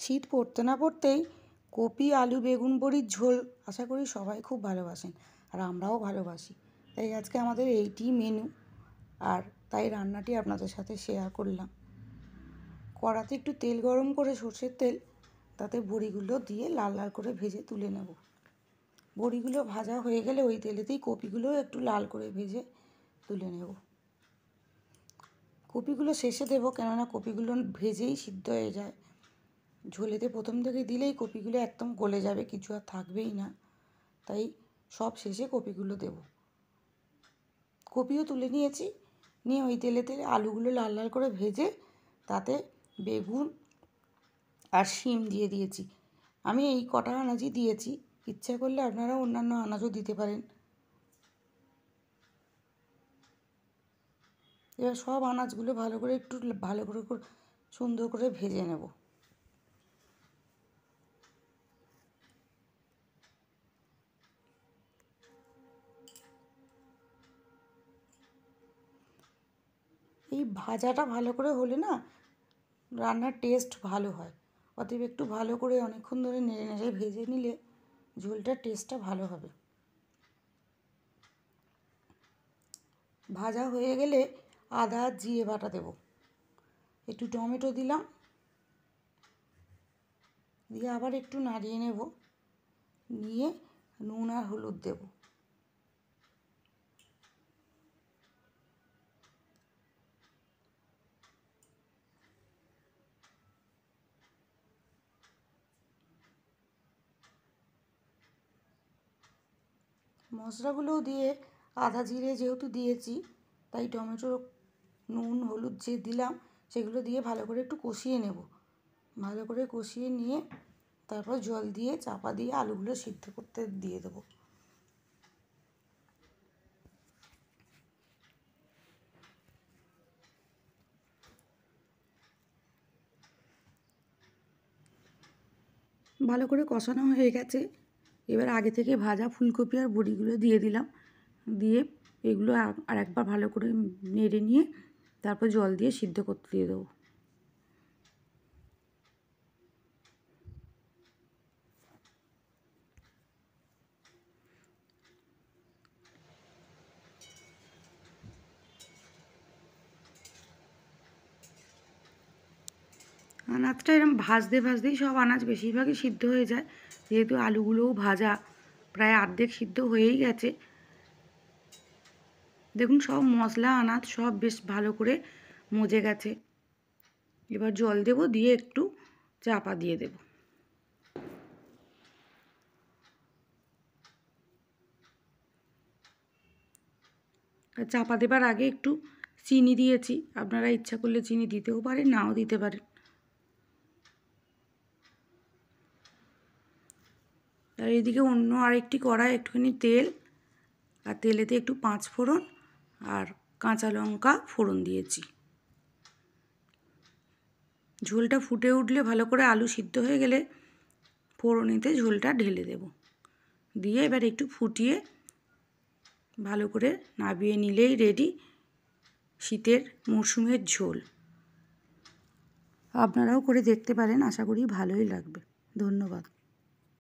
শীত পড়তে না পড়তেই কপি, আলু, বেগুন, বড়ির ঝোল আশা করি সবাই খুব ভালোবাসেন আর আমরাও ভালোবাসি। তাই আজকে আমাদের এইটি মেনু আর তাই রান্নাটি আপনাদের সাথে শেয়ার করলাম। কড়াতে একটু তেল গরম করে সর্ষের তেল, তাতে বড়িগুলো দিয়ে লাল লাল করে ভেজে তুলে নেব। বড়িগুলো ভাজা হয়ে গেলে ওই তেলেতেই কপিগুলোও একটু লাল করে ভেজে তুলে নেব। কপিগুলো শেষে দেবো কেননা কপিগুলো ভেজেই সিদ্ধ হয়ে যায়। ঝোলেতে প্রথম থেকে দিলেই কপিগুলো একদম গলে যাবে, কিছু আর থাকবেই না। তাই সব শেষে কপিগুলো দেব। কপিও তুলে নিয়েছি, নিয়ে ওই তেলে তেলে আলুগুলো লাল লাল করে ভেজে তাতে বেগুন আর শিম দিয়ে দিয়েছি। আমি এই কটা আনাজই দিয়েছি, ইচ্ছা করলে আপনারা অন্যান্য আনাজও দিতে পারেন। এবার সব আনাজগুলো ভালো করে একটু ভালো করে সুন্দর করে ভেজে নেব। এই ভাজাটা ভালো করে হলে না রান্নার টেস্ট ভালো হয়। অতএব একটু ভালো করে অনেকক্ষণ ধরে নেড়ে নেড়ে ভেজে নিলে ঝোলটার টেস্টটা ভালো হবে। ভাজা হয়ে গেলে আদা, জিরে বাটা দেব। একটু টমেটো দিলাম। দিয়ে আবার একটু নাড়িয়ে নেব। নিয়ে নুন আর হলুদ দেবো। মশলাগুলোও দিয়ে আদা জিরে যেহেতু দিয়েছি, তাই টমেটো নুন, হলুদ যে দিলাম সেগুলো দিয়ে ভালো করে একটু কষিয়ে নেব। ভালো করে কষিয়ে নিয়ে তারপর জল দিয়ে, চাপা দিয়ে আলুগুলো সিদ্ধ করতে দিয়ে দেবো। ভালো করে কষানো হয়ে গেছে। এবার আগে থেকে ভাজা ফুলকপি আর বড়িগুলো দিয়ে দিলাম। দিয়ে এগুলো আর একবার ভালো করে নেড়ে নিয়ে তারপর জল দিয়ে সিদ্ধ করতে দিয়ে দেবো। আনাজটা এরকম ভাজতে ভাজতেই সব আনাজ বেশিরভাগই সিদ্ধ হয়ে যায়। যেহেতু আলুগুলোও ভাজা, প্রায় অর্ধেক সিদ্ধ হয়েই গেছে। দেখুন, সব মশলা, আনাজ সব বেশ ভালো করে মজে গেছে। এবার জল দেব, দিয়ে একটু চাপা দিয়ে দেব। চাপা দেবার আগে একটু চিনি দিয়েছি। আপনারা ইচ্ছা করলে চিনি দিতেও পারেন, নাও দিতে পারেন। আর এদিকে অন্য আরেকটি কড়াই একটুখানি তেল আর তেলেতে একটু পাঁচ ফোড়ন আর কাঁচা লঙ্কা ফোড়ন দিয়েছি। ঝোলটা ফুটে উঠলে ভালো করে আলু সিদ্ধ হয়ে গেলে ফোড়নিতে ঝোলটা ঢেলে দেব। দিয়ে এবার একটু ফুটিয়ে ভালো করে নাবিয়ে নিলেই রেডি শীতের মরশুমের ঝোল। আপনারাও করে দেখতে পারেন, আশা করি ভালোই লাগবে। ধন্যবাদ।